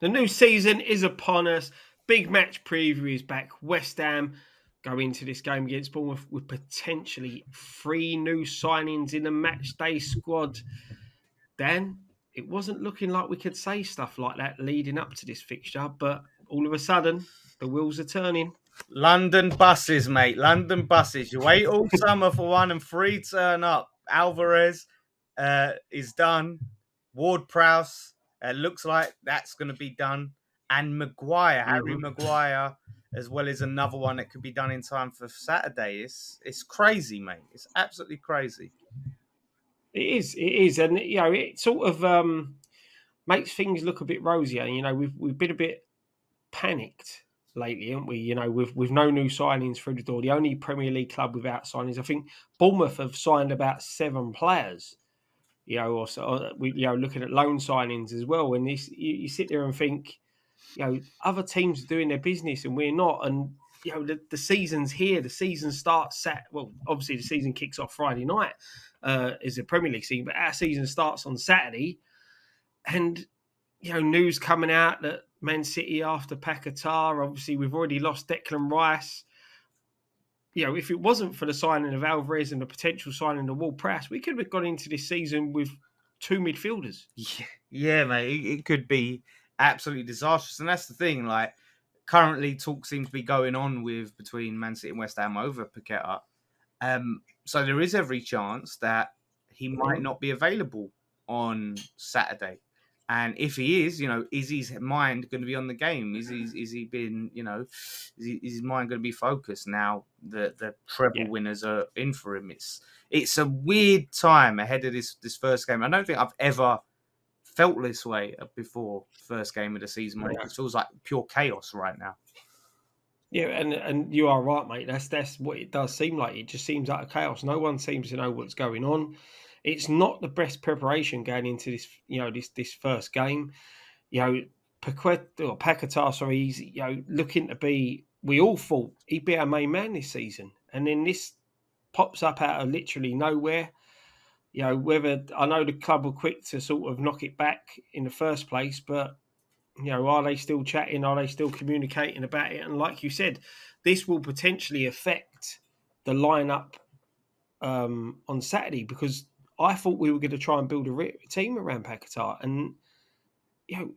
The new season is upon us. Big match preview is back. West Ham go into this game against Bournemouth with potentially three new signings in the match day squad. Dan, it wasn't looking like we could say stuff like that leading up to this fixture, but all of a sudden, the wheels are turning. London buses, mate. London buses. You wait all summer for one and three turn up. Alvarez uh, is done. Ward Prowse uh, looks like that's going to be done. And Maguire, Harry mm-hmm. Maguire, as well as another one that could be done in time for Saturday. It's it's crazy, mate. It's absolutely crazy. It is. It is, and you know, it sort of um, makes things look a bit rosier. You know, we've we've been a bit panicked lately, haven't we? You know, with with no new signings through the door, the only Premier League club without signings. I think Bournemouth have signed about seven players. You know, or so we you know looking at loan signings as well. And this, you, you sit there and think, you know, other teams are doing their business and we're not. And you know, the, the season's here. The season starts Sat. Well, obviously the season kicks off Friday night. Uh, is the Premier League season, but our season starts on Saturday, and you know, news coming out that Man City after Paquetá. Obviously, we've already lost Declan Rice. You know, if it wasn't for the signing of Alvarez and the potential signing of Ward Prowse, we could have gone into this season with two midfielders. Yeah, yeah mate. It, it could be absolutely disastrous. And that's the thing, like currently talk seems to be going on with between Man City and West Ham over Paquetá. Um, so there is every chance that he might mm-hmm. not be available on Saturday. And if he is, you know, is his mind going to be on the game? Is he mm. is he been, you know, is, he, is his mind going to be focused now? The the treble yeah. winners are in for him. It's it's a weird time ahead of this this first game. I don't think I've ever felt this way uh, before first game of the season. Yeah. It feels like pure chaos right now. Yeah, and and you are right, mate. That's that's what it does seem like. It just seems like a chaos. No one seems to know what's going on it's not the best preparation going into this, you know, this this first game. You know, Paquet or Paquetá, sorry, he's you know looking to be. We all thought he'd be our main man this season, and then this pops up out of literally nowhere. You know, whether I know the club were quick to sort of knock it back in the first place, but you know, are they still chatting? Are they still communicating about it? And like you said, this will potentially affect the lineup um, on Saturday because I thought we were going to try and build a re- team around Paquetá, and you know,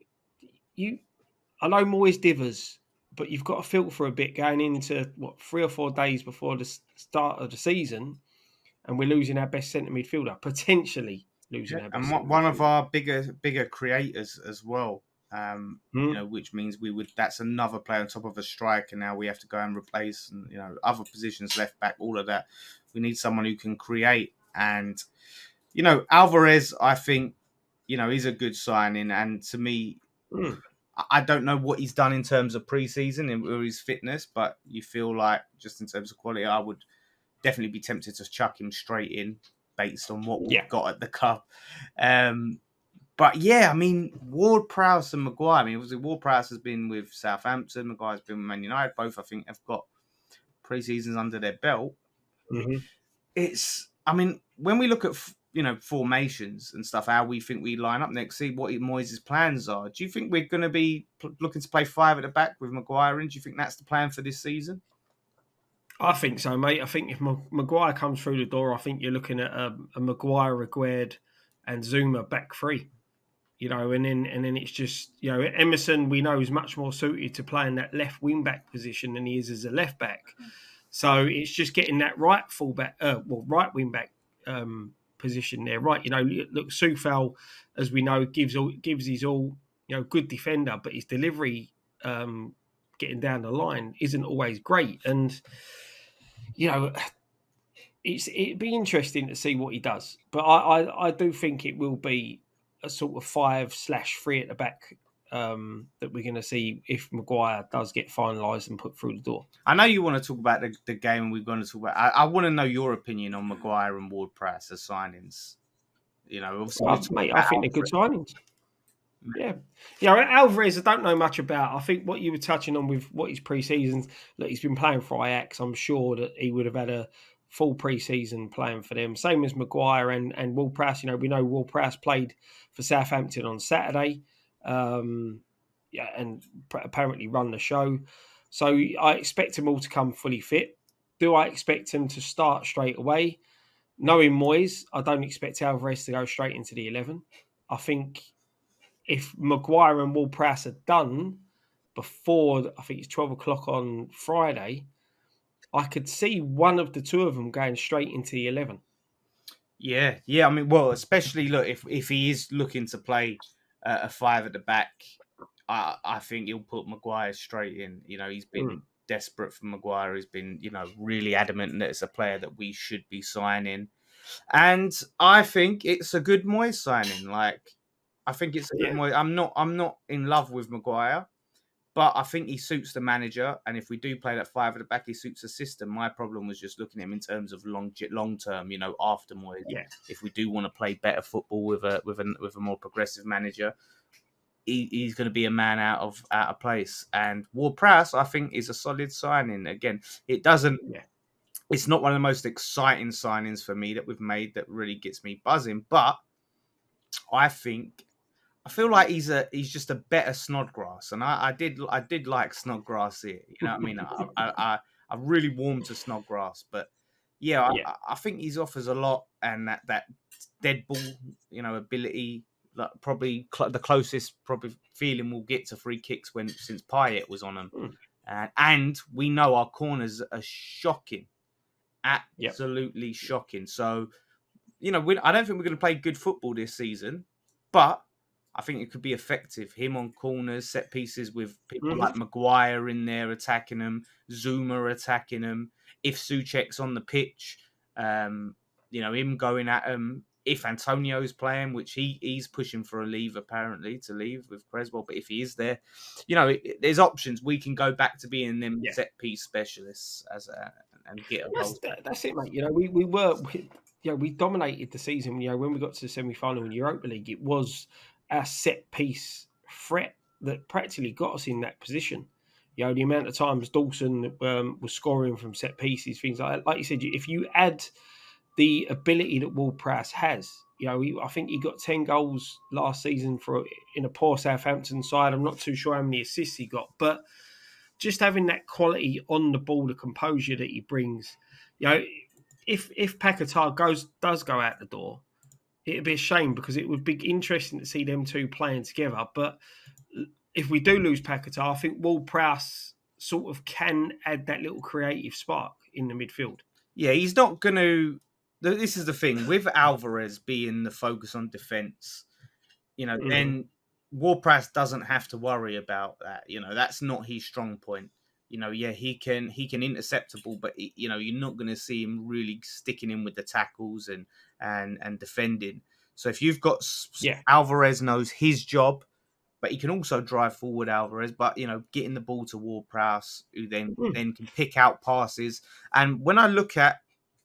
you, I know Moyes divers, but you've got to filter for a bit going into what three or four days before the start of the season, and we're losing our best centre midfielder, potentially losing yeah, our best. And one of our bigger bigger creators as well. Um, mm. you hmm. know, which means we would that's another player on top of a striker. And now we have to go and replace, and you know, other positions, left back, all of that. We need someone who can create and you know, Alvarez, I think, you know, he's a good signing. And to me, mm. I don't know what he's done in terms of preseason or his fitness, but you feel like just in terms of quality, I would definitely be tempted to chuck him straight in based on what we've yeah. got at the cup. Um, but yeah, I mean, Ward Prowse and Maguire. I mean, obviously, Ward Prowse has been with Southampton, Maguire's been with Man United. Both, I think, have got pre seasons under their belt. Mm-hmm. It's, I mean, when we look at you know formations and stuff, how we think we line up next, see what Moyes' plans are. Do you think we're going to be looking to play five at the back with Maguire in? Do you think that's the plan for this season? I think so, mate. I think if Maguire comes through the door, I think you're looking at a, a Maguire, Aguerd, and Zouma back three. You know, and then and then it's just you know Emerson we know is much more suited to playing that left wing back position than he is as a left back. So it's just getting that right full back, uh, well, right wing back um, position there, right? You know, look, Coufal, as we know, gives all gives his all. You know, good defender, but his delivery, um, getting down the line, isn't always great. And you know, it's it'd be interesting to see what he does. But I I, I do think it will be a sort of five slash three at the back um, that we're going to see if Maguire does get finalised and put through the door. I know you want to talk about the, the game, we're going to talk about. I, I want to know your opinion on Maguire and Ward Prowse as signings. You know, well, mate, I think they're good signings. Yeah, yeah. Alvarez, I don't know much about. I think what you were touching on with what his pre-seasons that he's been playing for Ajax. I'm sure that he would have had a full pre-season playing for them. Same as Maguire and and Will Prowse. You know, we know Will Prowse played for Southampton on Saturday. Um, yeah, and apparently run the show. So I expect them all to come fully fit. Do I expect them to start straight away? Knowing Moyes, I don't expect Alvarez to go straight into the 11. I think if Maguire and Ward Prowse are done before, I think it's 12 o'clock on Friday, I could see one of the two of them going straight into the 11. Yeah, yeah. I mean, well, especially look if if he is looking to play uh, a five at the back, I I think he'll put Maguire straight in. You know, he's been mm. desperate for Maguire. He's been you know really adamant that it's a player that we should be signing, and I think it's a good Moyes signing. Like, I think it's a good yeah. Moyes. I'm not I'm not in love with Maguire. But I think he suits the manager, and if we do play that five at the back, he suits the system. My problem was just looking at him in terms of long, long term. You know, after Moyes, yeah. if we do want to play better football with a with a with a more progressive manager, he, he's going to be a man out of out of place. And Ward Prowse, I think, is a solid signing. Again, it doesn't. Yeah. It's not one of the most exciting signings for me that we've made that really gets me buzzing, but I think I feel like he's a he's just a better Snodgrass, and I, I did I did like Snodgrass here. You know what I mean? I, I, I really warmed to Snodgrass, but yeah, yeah. I, I, think he offers a lot, and that that dead ball, you know, ability, like probably cl- the closest probably feeling we'll get to free kicks when since Payet was on them, mm. and and we know our corners are shocking, absolutely yep. shocking. So, you know, we, I don't think we're going to play good football this season, but I think it could be effective. Him on corners, set pieces with people mm-hmm. like Maguire in there attacking him, Zouma attacking him. If Soucek's on the pitch, um, you know him going at him. If Antonio's playing, which he he's pushing for a leave apparently to leave with Cresswell, but if he is there, you know it, there's options. We can go back to being them yeah. set piece specialists as a, and get a that's, that's, it, mate. You know we we were. We, you know, we dominated the season. You know, when we got to the semi final in Europa League, it was our set piece threat that practically got us in that position. You know, the amount of times Dawson um, was scoring from set pieces, things like that. Like you said, if you add the ability that Ward Prowse has, you know, he, I think he got 10 goals last season for in a poor Southampton side. I'm not too sure how many assists he got, but just having that quality on the ball, the composure that he brings, you know, if if Paquetá goes does go out the door, it'd be a shame because it would be interesting to see them two playing together. But if we do lose Paquetá, I think Ward Prowse sort of can add that little creative spark in the midfield. Yeah, he's not going to. This is the thing with Alvarez being the focus on defense. You know, mm. then Ward doesn't have to worry about that. You know, that's not his strong point. You know, yeah, he can he can intercept a ball, but you know you're not going to see him really sticking in with the tackles and and and defending. So if you've got yeah. Alvarez knows his job, but he can also drive forward Alvarez. But you know, getting the ball to Ward Prowse, who then mm. then can pick out passes. And when I look at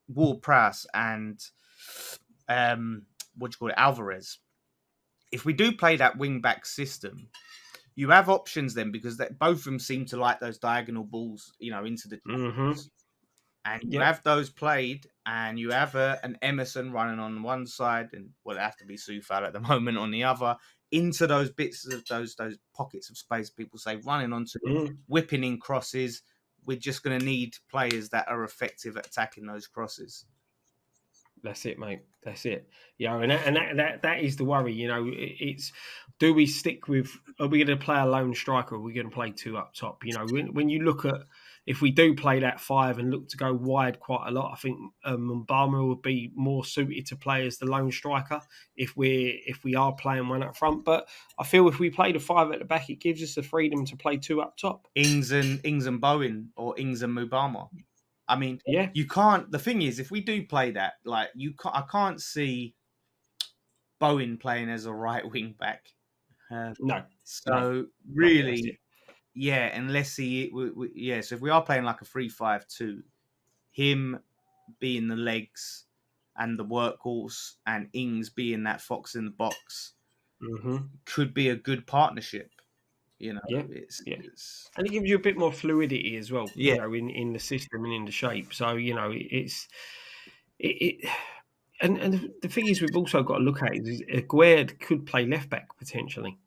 Ward Prowse and um, what do you call it, Alvarez, if we do play that wing back system, you have options then because that both of them seem to like those diagonal balls, you know, into the. Mm-hmm and you have those played, and you have a, an Emerson running on one side, and well, it has to be Coufal at the moment on the other. Into those bits of those those pockets of space, people say running onto, mm. whipping in crosses. We're just going to need players that are effective at attacking those crosses. That's it, mate. That's it. Yeah, and that, and that, that, that is the worry. You know, it's do we stick with? Are we going to play a lone striker? Or are we going to play two up top? You know, when when you look at if we do play that five and look to go wide quite a lot, I think um, Mubama would be more suited to play as the lone striker if we if we are playing one up front. But I feel if we play the five at the back, it gives us the freedom to play two up top. Ings and Ings and Bowen or Ings and Mubama. I mean, yeah, you can't. The thing is, if we do play that, like you, can't, I can't see Bowen playing as a right wing back. Uh, no. So no. really, yeah, unless he, we, we, yeah. So if we are playing like a three-five-two, him being the legs and the workhorse, and Ings being that fox in the box, mm-hmm. could be a good partnership. You know, yeah, it's, yeah. It's... and it gives you a bit more fluidity as well. Yeah, you know, in in the system and in the shape. So you know, it's it. it and and the thing is, we've also got to look at is Aguerd could play left back potentially.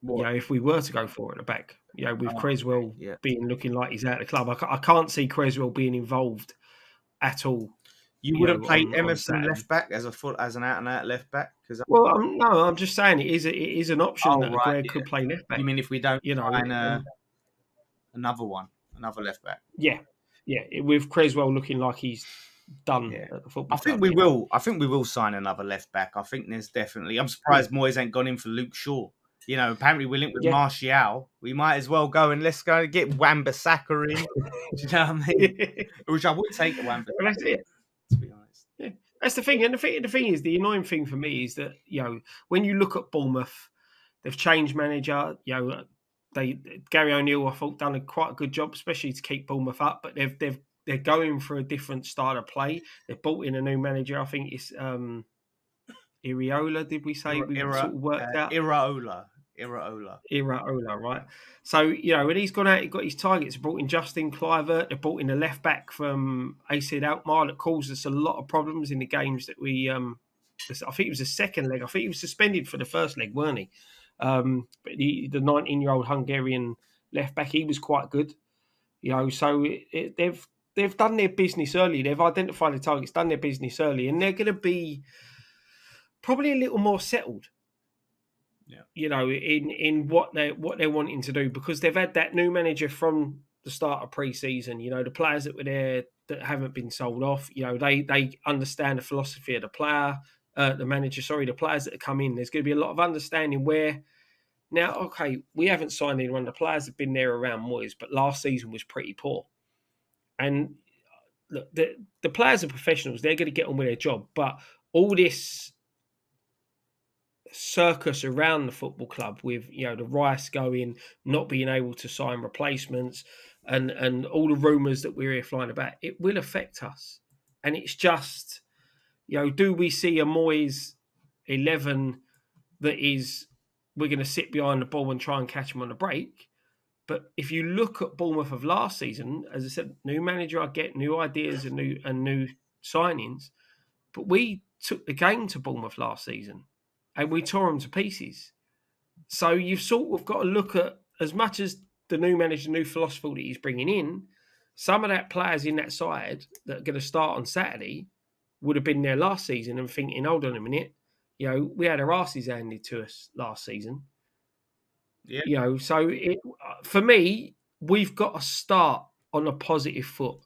What? You know, if we were to go for it at the back, you know, with oh, Cresswell yeah. being looking like he's out of the club, I, I can't see Cresswell being involved at all. You, you wouldn't know, play on, Emerson left back as a full as an out and out left back because well, I'm, no, I'm just saying it is a, it is an option oh, that right, Greg yeah. could play left back. You mean if we don't, you know, find, uh, another one, another left back? Yeah, yeah, with Cresswell looking like he's done yeah. at the football. I think club, we will. Know? I think we will sign another left back. I think there's definitely. I'm surprised yeah. Moyes ain't gone in for Luke Shaw. You know, apparently we're linked with yeah. Martial. We might as well go and let's go and get Wan-Bissaka in. Do you know what I mean? Which I would take that's it. To be honest, yeah. that's the thing. And the thing, the thing is, the annoying thing for me is that you know when you look at Bournemouth, they've changed manager. You know, they Gary O'Neil, I thought, done a quite a good job, especially to keep Bournemouth up. But they've they've they're going for a different style of play. They've brought in a new manager. I think it's um, Iriola. Did we say we Ira, sort of worked uh, out? Iraola. Iraola. Iraola, right? So, you know, when he's gone out, he got his targets. Brought in Justin Kluivert. They brought in a left back from AC Alkmaar that caused us a lot of problems in the games that we. Um, I think it was the second leg. I think he was suspended for the first leg, weren't he? Um, but the 19 year old Hungarian left back, he was quite good. You know, so it, it, they've they've done their business early. They've identified the targets, done their business early, and they're going to be probably a little more settled. Yeah. You know, in in what they what they're wanting to do because they've had that new manager from the start of pre-season. You know, the players that were there that haven't been sold off. You know, they they understand the philosophy of the player, uh, the manager. Sorry, the players that have come in. There's going to be a lot of understanding where. Now, okay, we haven't signed anyone. The players have been there around Moyes, but last season was pretty poor. And look, the the players are professionals; they're going to get on with their job. But all this circus around the football club with you know the Rice going, not being able to sign replacements, and and all the rumours that we're here flying about, it will affect us. And it's just, you know, do we see a Moyes eleven that is we're going to sit behind the ball and try and catch them on the break? But if you look at Bournemouth of last season, as I said, new manager, I get new ideas and new and new signings. But we took the game to Bournemouth last season, and we tore them to pieces. So you've sort of got to look at as much as the new manager, new philosophy that he's bringing in. Some of that players in that side that are going to start on Saturday would have been there last season and thinking, hold on a minute, you know, we had our asses handed to us last season. Yeah. You know, so it, for me, we've got to start on a positive foot.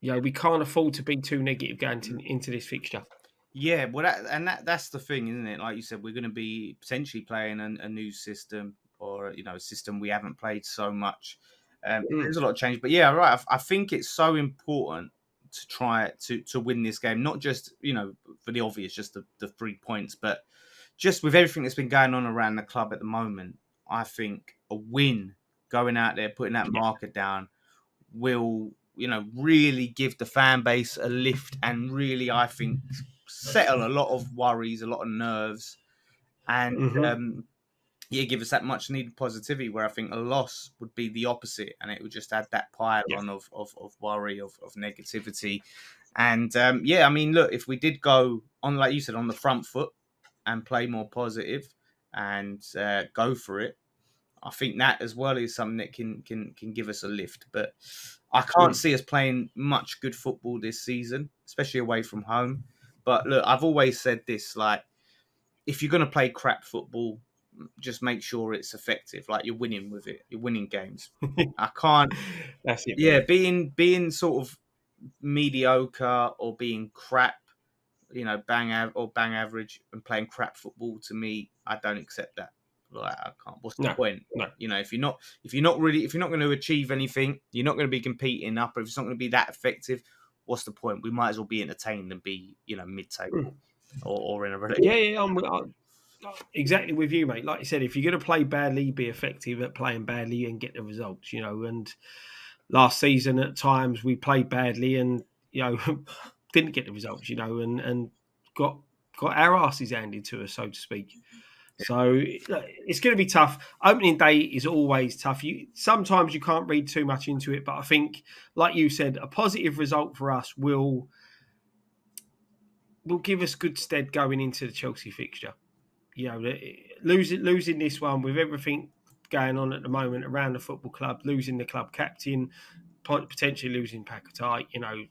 You know, we can't afford to be too negative going to, into this fixture. Yeah, well, that, and that that's the thing, isn't it? Like you said, we're going to be potentially playing a, a new system or you know a system we haven't played so much. Um, mm. There's a lot of change, but yeah, right. I, I think it's so important to try to to win this game, not just you know for the obvious, just the, the three points, but just with everything that's been going on around the club at the moment, I think a win going out there, putting that marker down, will you know really give the fan base a lift and really, I think, settle a lot of worries, a lot of nerves, and mm-hmm. um, yeah, give us that much needed positivity. Where I think a loss would be the opposite, and it would just add that pile yeah. of, of of worry, of of negativity. And um, yeah, I mean, look, if we did go on, like you said, on the front foot, and play more positive and uh, go for it. I think that as well is something that can can can give us a lift. But I can't see us playing much good football this season, especially away from home. But look, I've always said this: like, if you're going to play crap football, just make sure it's effective. Like you're winning with it, you're winning games. I can't. That's it. Yeah, being being sort of mediocre or being crap you know, bang av- or bang average and playing crap football to me, I don't accept that. Like I can't. What's the no, point? No. You know, if you're not if you're not really if you're not going to achieve anything, you're not going to be competing up. If it's not going to be that effective, what's the point? We might as well be entertained and be you know mid table mm. or, or in a relationship. Yeah, yeah, I'm, I'm, exactly with you, mate. Like you said, if you're going to play badly, be effective at playing badly and get the results. You know, and last season at times we played badly and you know didn't get the results, you know, and and got got our asses handed to us, so to speak. So it's going to be tough. Opening day is always tough. You sometimes you can't read too much into it, but I think, like you said, a positive result for us will will give us good stead going into the Chelsea fixture. You know, losing losing this one with everything going on at the moment around the football club, losing the club captain, potentially losing Paquetá, you know,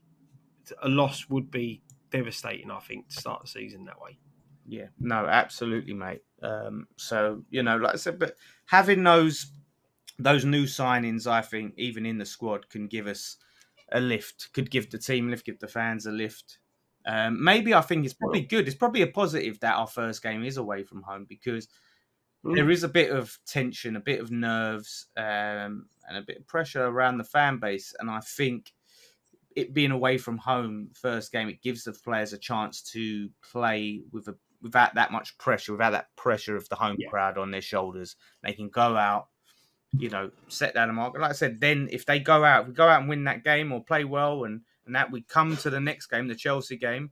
a loss would be devastating. I think to start the season that way. Yeah, no, absolutely, mate. Um, so you know, like I said, but having those those new signings, I think, even in the squad, can give us a lift. Could give the team a lift, give the fans a lift. Um, maybe I think it's probably good. It's probably a positive that our first game is away from home because mm. there is a bit of tension, a bit of nerves, um, and a bit of pressure around the fan base. And I think it being away from home, first game, it gives the players a chance to play with a without that much pressure, without that pressure of the home yeah. crowd on their shoulders. They can go out, you know, set down a mark. Like I said, then if they go out, if we go out and win that game or play well and, and that we come to the next game, the Chelsea game,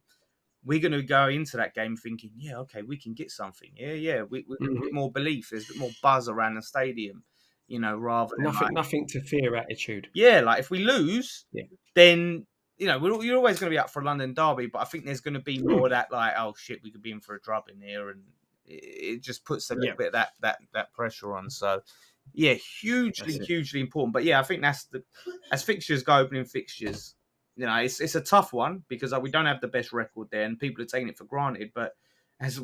we're going to go into that game thinking, yeah, okay, we can get something. Yeah, yeah, we, we mm-hmm. a bit more belief. There's a bit more buzz around the stadium, you know, rather than nothing, like, nothing to fear attitude. Yeah, like if we lose, yeah. then you know, you're always going to be up for a London derby, but I think there's going to be hmm. more that like, oh shit, we could be in for a drubbing here, and it, just puts a little yeah. bit that that that pressure on. So, yeah, hugely hugely important. But yeah, I think that's the as fixtures go, opening fixtures. You know, it's it's a tough one because we don't have the best record there, and people are taking it for granted. But as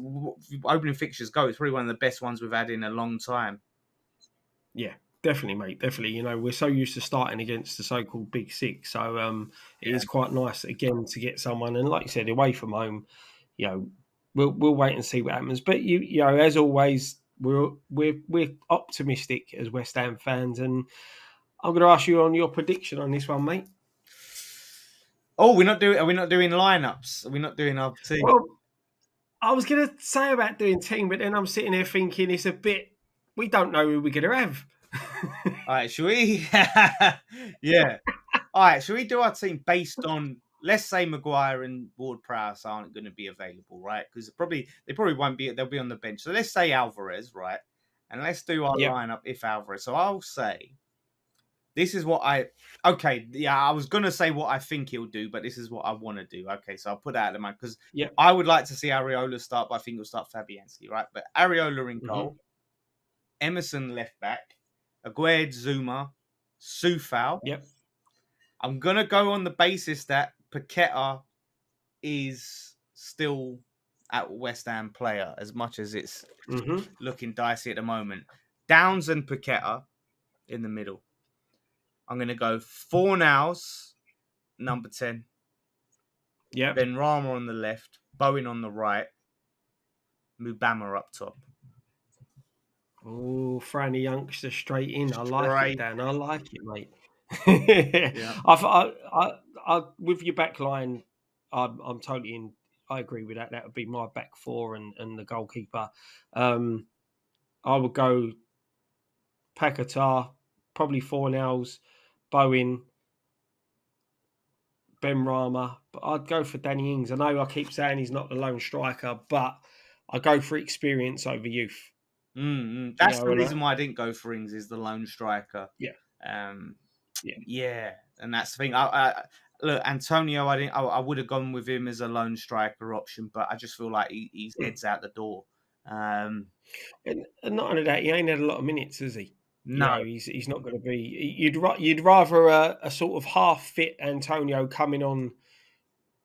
opening fixtures go, it's probably one of the best ones we've had in a long time. Yeah, definitely, mate. Definitely. You know, we're so used to starting against the so-called Big Six, so um, it yeah. is quite nice again to get someone. And like you said, away from home, you know, we'll we'll wait and see what happens. But you, you know, as always, we're we're we're optimistic as West Ham fans, and I'm going to ask you on your prediction on this one, mate. Oh, we're not doing. Are we not doing lineups? Are we not doing our team? Well, I was going to say about doing team, but then I'm sitting there thinking it's a bit. We don't know who we're going to have. All right, should we? yeah. All right, should we do our team based on let's say Maguire and Ward Prowse aren't going to be available, right? Because probably they probably won't be. They'll be on the bench. So let's say Alvarez, right? And let's do our yep. lineup if Alvarez. So I'll say this is what I. Okay, yeah, I was gonna say what I think he'll do, but this is what I want to do. Okay, so I'll put that in mind because yeah, I would like to see Areola start, but I think he'll start Fabianski, right? But Areola in goal, mm-hmm. Emerson left back, Aguerd Zouma, Coufal. Yep. I'm gonna go on the basis that Paqueta is still at West Ham player as much as it's mm-hmm. looking dicey at the moment. Downes and Paqueta in the middle. I'm gonna go Fornals, number ten. Yeah. Benrahma on the left, Bowen on the right, Mubama up top. Oh, throwing youngster straight in. I like it, Dan. I like it, mate. yeah. I, I, I, I, with your back line, I'm, I'm totally in. I agree with that. That would be my back four and, and the goalkeeper. Um, I would go Paquetá, probably Fornals, Bowen, Benrahma, but I'd go for Danny Ings. I know I keep saying he's not the lone striker, but I go for experience over youth. Mm-hmm. That's the reason why I didn't go for Ings is the lone striker. Yeah. Um, yeah. Yeah. And that's the thing. I, I look, Antonio, I didn't. I, I, would have gone with him as a lone striker option, but I just feel like he, he's hmm. heads out the door. Um, and, and, not only that, he ain't had a lot of minutes, has he? No, you know, he's he's not going to be. You'd you'd rather a, a sort of half fit Antonio coming on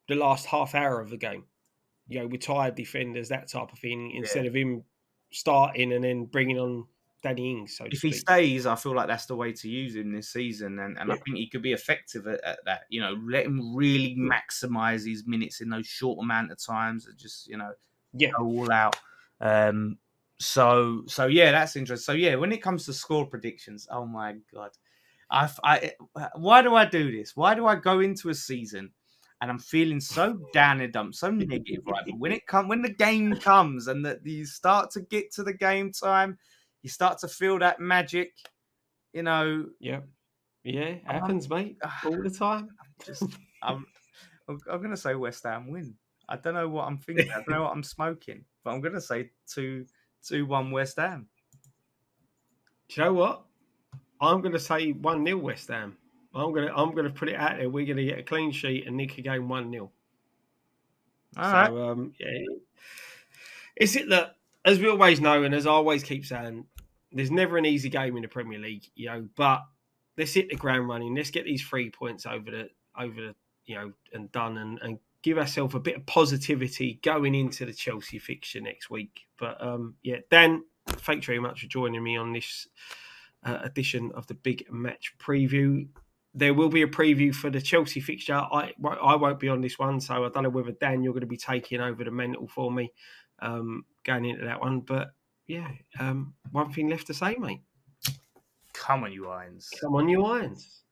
the last half hour of the game. You know, with tired defenders, that type of thing, instead yeah. of him starting and then bringing on Danny Ings. So if he stays, I feel like that's the way to use him this season, and, and yeah. I think he could be effective at, at, that. You know, let him really maximize his minutes in those short amount of times, and just you know, yeah, go all out. Um, so so yeah, that's interesting. So yeah, when it comes to score predictions, oh my god, I, I why do I do this? Why do I go into a season and I'm feeling so down and dumb, so negative, right? But when it comes, when the game comes and that you start to get to the game time, you start to feel that magic, you know. Yeah, yeah, happens, mate, uh, all the time. I'm just, I'm, I'm gonna say West Ham win. I don't know what I'm thinking. I don't know what I'm smoking, but I'm gonna say two, two, one West Ham. Do you know what? I'm gonna say one 0 West Ham. I'm gonna I'm gonna put it out there. We're gonna get a clean sheet and nick a game one 0 All so, right. um, yeah. Is it that as we always know, and as I always keep saying, there's never an easy game in the Premier League, you know. But let's hit the ground running. Let's get these three points over the over the you know and done, and, and give ourselves a bit of positivity going into the Chelsea fixture next week. But um, yeah, Dan, thanks very much for joining me on this uh, edition of the Big Match Preview. There will be a preview for the Chelsea fixture. I I won't be on this one, so I don't know whether Dan you're going to be taking over the mental for me um, going into that one. But yeah, um, one thing left to say, mate. Come on, you irons. Come on, you irons.